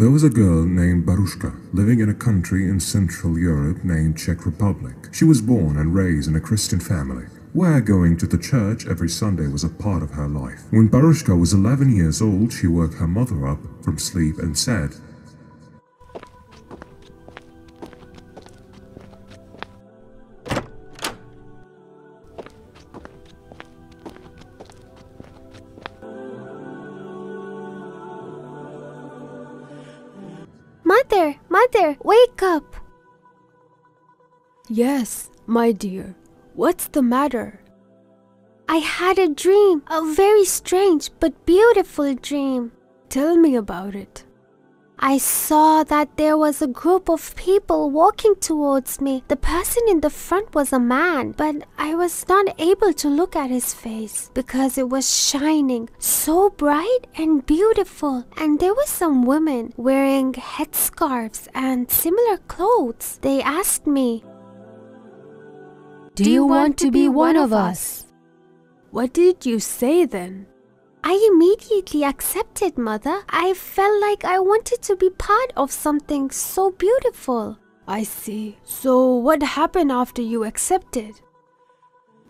There was a girl named Barushka living in a country in Central Europe named Czech Republic. She was born and raised in a Christian family, where going to the church every Sunday was a part of her life. When Barushka was 11 years old, she woke her mother up from sleep and said, Mother, mother, wake up! Yes, my dear. What's the matter? I had a dream, a very strange but beautiful dream. Tell me about it. I saw that there was a group of people walking towards me. The person in the front was a man, but I was not able to look at his face because it was shining so bright and beautiful. And there were some women wearing headscarves and similar clothes. They asked me, Do you want to be one of us? What did you say then? I immediately accepted, Mother. I felt like I wanted to be part of something so beautiful. I see. So, what happened after you accepted?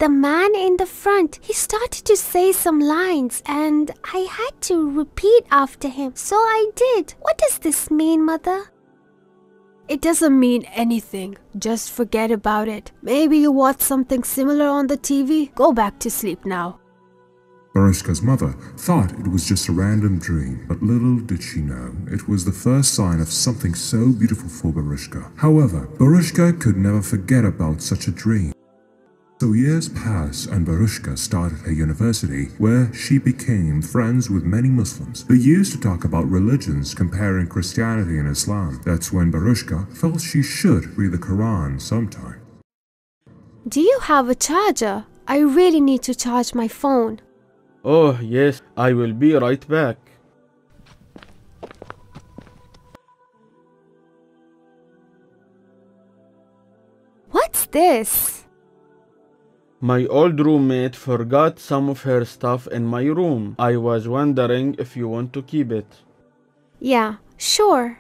The man in the front, he started to say some lines and I had to repeat after him. So I did. What does this mean, Mother? It doesn't mean anything. Just forget about it. Maybe you watched something similar on the TV. Go back to sleep now. Barushka's mother thought it was just a random dream, but little did she know it was the first sign of something so beautiful for Barushka. However, Barushka could never forget about such a dream. So years passed and Barushka started her university where she became friends with many Muslims who used to talk about religions comparing Christianity and Islam. That's when Barushka felt she should read the Quran sometime. Do you have a charger? I really need to charge my phone. Oh, yes, I will be right back. What's this? My old roommate forgot some of her stuff in my room. I was wondering if you want to keep it. Yeah, sure.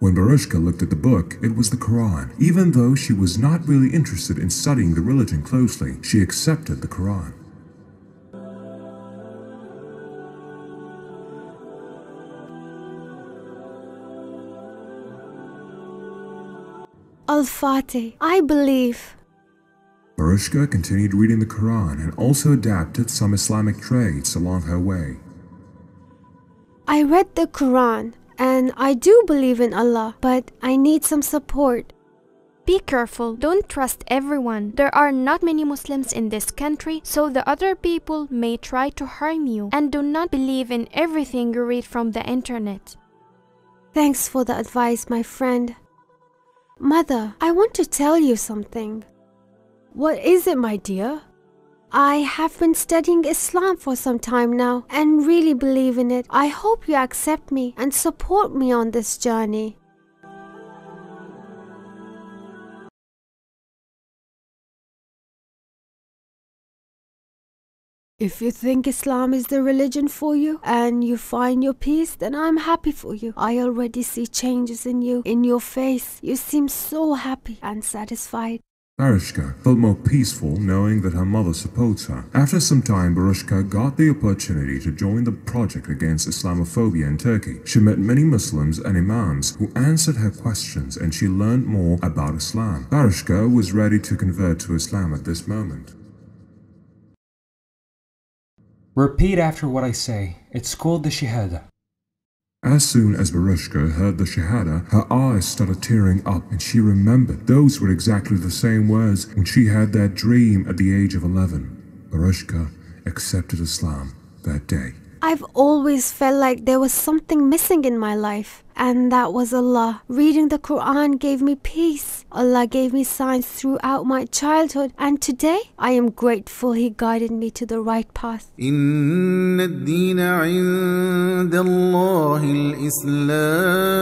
When Barushka looked at the book, it was the Quran. Even though she was not really interested in studying the religion closely, she accepted the Quran. Al Fatih, I believe. Barushka continued reading the Quran and also adapted some Islamic traits along her way. I read the Quran and I do believe in Allah, but I need some support. Be careful, don't trust everyone. There are not many Muslims in this country, so the other people may try to harm you. And do not believe in everything you read from the internet. Thanks for the advice, my friend. Mother, I want to tell you something. What is it, my dear? I have been studying Islam for some time now and really believe in it. I hope you accept me and support me on this journey. If you think Islam is the religion for you and you find your peace, then I'm happy for you. I already see changes in you, in your face. You seem so happy and satisfied. Barushka felt more peaceful knowing that her mother supports her. After some time, Barushka got the opportunity to join the project against Islamophobia in Turkey. She met many Muslims and Imams who answered her questions and she learned more about Islam. Barushka was ready to convert to Islam at this moment. Repeat after what I say. It's called the Shahada. As soon as Barushka heard the Shahada, her eyes started tearing up and she remembered those were exactly the same words when she had that dream at the age of 11. Barushka accepted Islam that day. I've always felt like there was something missing in my life, and that was Allah. Reading the Quran gave me peace. Allah gave me signs throughout my childhood, and today I am grateful He guided me to the right path. إن الدين عند الله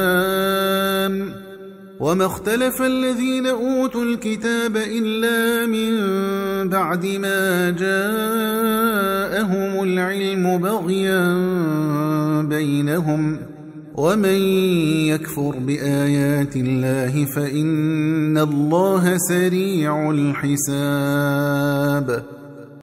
الإسلام وما اختلف الذين أوتوا الكتاب إلا من بعد ما جاءهم العلم بغيا بينهم. ومن يكفر بآيات الله فإن الله سريع الحساب.